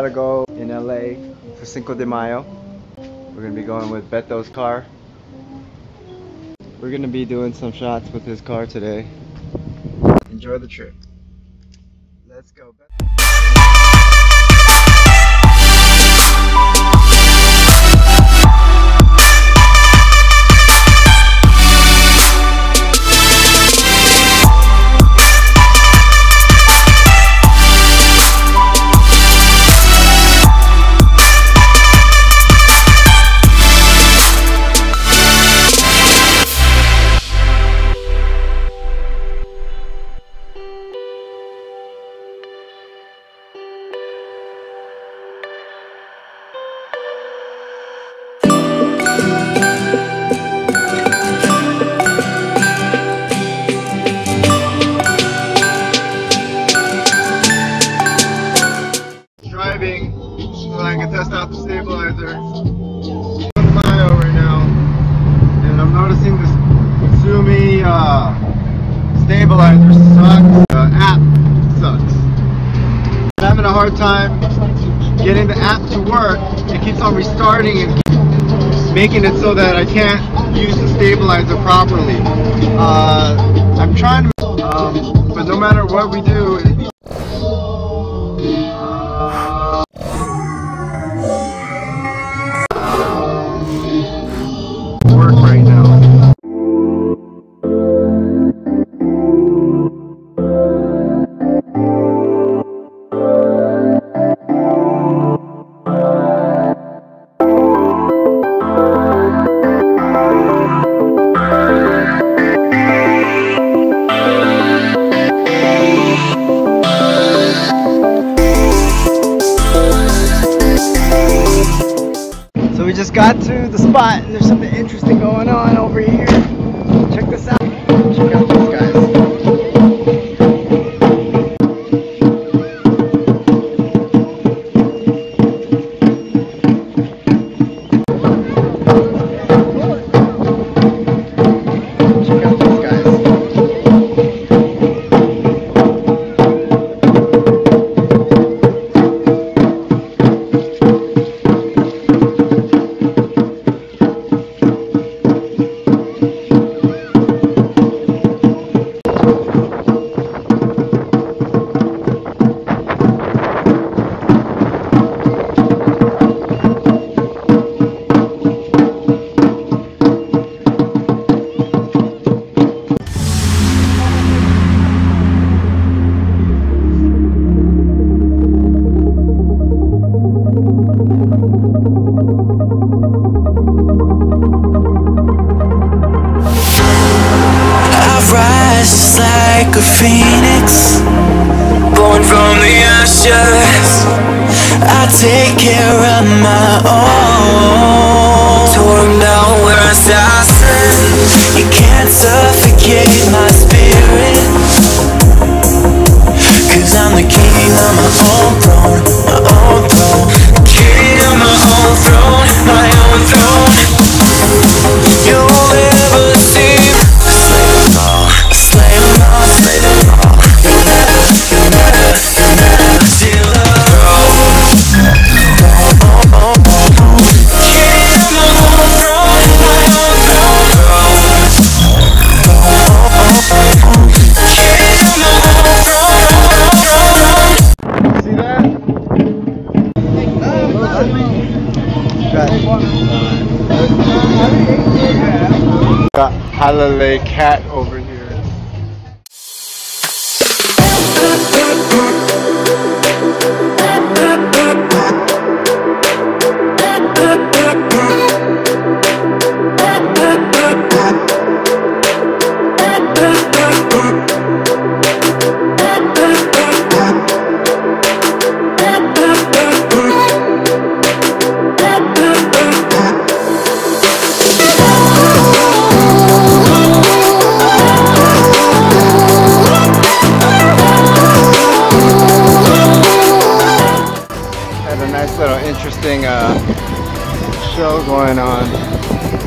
spot to go in LA for Cinco de Mayo. We're gonna be going with Beto's car. We're gonna be doing some shots with his car today. Enjoy the trip. Let's go. Beto. Driving so I can test out the stabilizer. On Mayo right now, and I'm noticing this Sumi uh, stabilizer sucks. The app sucks. I'm having a hard time getting the app to work. It keeps on restarting and making it so that I can't use the stabilizer properly. Uh, I'm trying to, um, but no matter what we do, it, a phoenix Born from the ashes. I take care of my own. Torn down where I stand You can't suffocate See that? Got, Hellcat over here. going on.